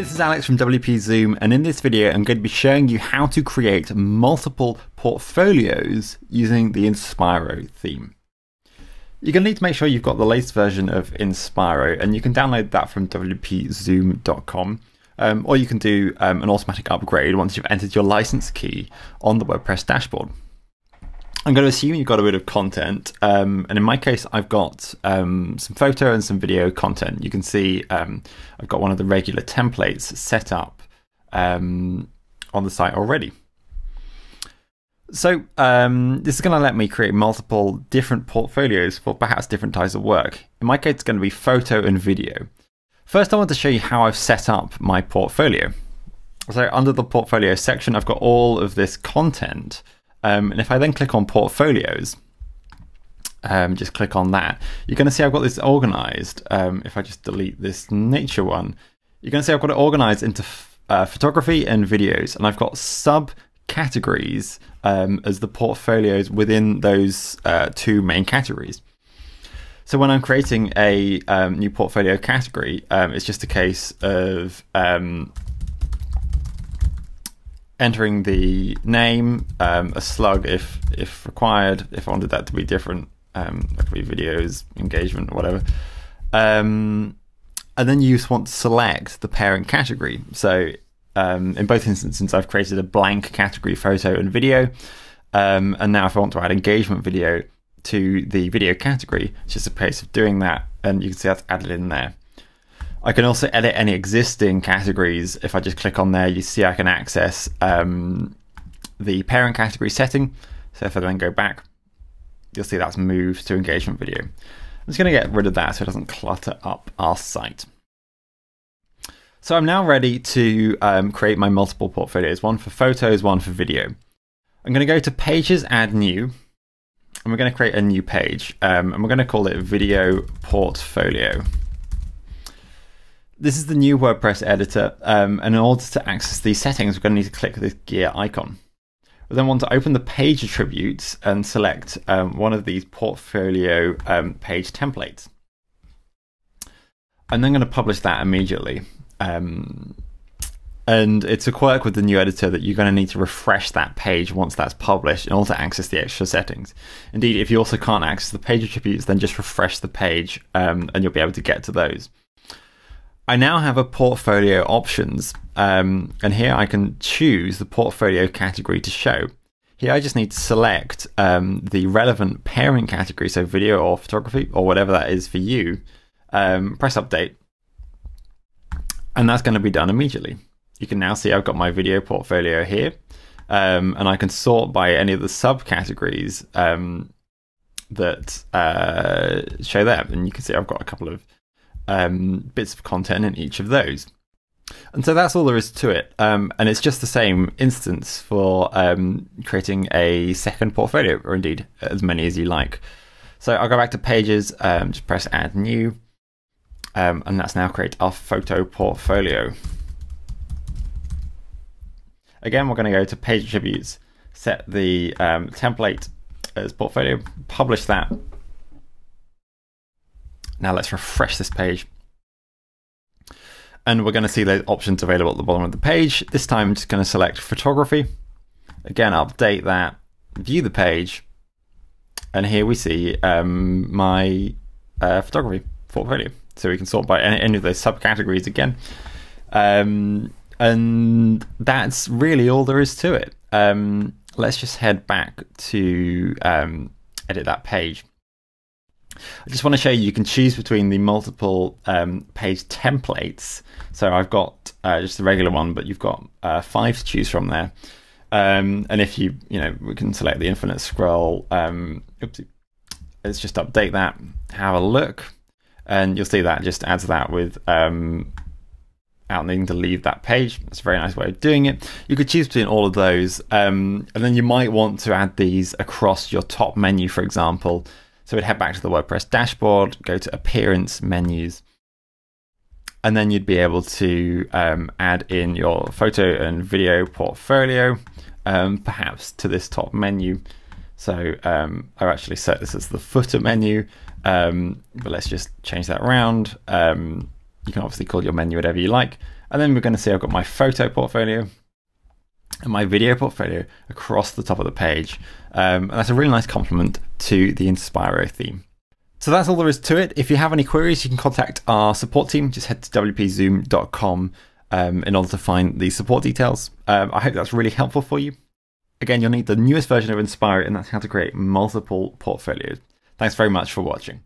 Hi, this is Alex from WP Zoom, and in this video, I'm going to be showing you how to create multiple portfolios using the Inspiro theme. You're going to need to make sure you've got the latest version of Inspiro, and you can download that from wpzoom.com. Um, or you can do um, an automatic upgrade once you've entered your license key on the WordPress dashboard. I'm going to assume you've got a bit of content, um, and in my case, I've got um, some photo and some video content. You can see um, I've got one of the regular templates set up um, on the site already. So um, this is going to let me create multiple different portfolios for perhaps different types of work. In my case, it's going to be photo and video. First, I want to show you how I've set up my portfolio. So under the portfolio section, I've got all of this content. Um, and if I then click on portfolios, um, just click on that, you're going to see I've got this organized. Um, if I just delete this nature one, you're going to see I've got it organized into uh, photography and videos, and I've got subcategories um, as the portfolios within those uh, two main categories. So when I'm creating a um, new portfolio category, um, it's just a case of um, entering the name, um, a slug if if required. If I wanted that to be different, um, that could be videos, engagement, whatever. Um, and then you just want to select the parent category. So um, in both instances, I've created a blank category, photo and video. Um, and now if I want to add engagement video to the video category, it's just a case of doing that, and you can see that's added in there. I can also edit any existing categories. If I just click on there, you see I can access um, the parent category setting. So if I then go back, you'll see that's moved to engagement video. I'm just going to get rid of that so it doesn't clutter up our site. So I'm now ready to um, create my multiple portfolios, one for photos, one for video. I'm going to go to Pages, Add New, and we're going to create a new page, um, and we're going to call it Video Portfolio. This is the new WordPress editor, um, and in order to access these settings, we're going to need to click this gear icon. We then want to open the page attributes and select um, one of these portfolio um, page templates. I'm then going to publish that immediately. Um, and it's a quirk with the new editor that you're going to need to refresh that page once that's published in order to access the extra settings. Indeed, if you also can't access the page attributes, then just refresh the page um, and you'll be able to get to those. I now have a portfolio options, um, and here I can choose the portfolio category to show. Here I just need to select um, the relevant parent category, so video or photography or whatever that is for you. Um, press update, and that's going to be done immediately. You can now see I've got my video portfolio here, um, and I can sort by any of the subcategories um, that uh, show there. And you can see I've got a couple of um, bits of content in each of those. And so that's all there is to it. Um, and it's just the same instance for um, creating a second portfolio, or indeed as many as you like. So I'll go back to pages, um, just press add new, um, and that's now create our photo portfolio. Again, we're going to go to page attributes, set the um, template as portfolio, publish that, now let's refresh this page. And we're going to see those options available at the bottom of the page. This time I'm just going to select photography. Again, update that, view the page. And here we see um, my uh, photography portfolio. So we can sort by any, any of those subcategories again. Um, and that's really all there is to it. Um, let's just head back to um, edit that page. I just want to show you you can choose between the multiple um, page templates. So I've got uh, just the regular one, but you've got uh, five to choose from there. Um, and if you, you know, we can select the infinite scroll. Um, oopsie. Let's just update that, have a look, and you'll see that just adds that with um, out needing to leave that page. That's a very nice way of doing it. You could choose between all of those, um, and then you might want to add these across your top menu, for example. So we'd head back to the WordPress dashboard, go to Appearance menus, and then you'd be able to um, add in your photo and video portfolio, um, perhaps to this top menu. So um, I've actually set this as the footer menu, um, but let's just change that around. Um, you can obviously call your menu whatever you like. And then we're going to see I've got my photo portfolio my video portfolio across the top of the page. Um, and that's a really nice complement to the Inspiro theme. So that's all there is to it. If you have any queries, you can contact our support team. Just head to wpzoom.com um, in order to find the support details. Um, I hope that's really helpful for you. Again, you'll need the newest version of Inspiro, and that's how to create multiple portfolios. Thanks very much for watching.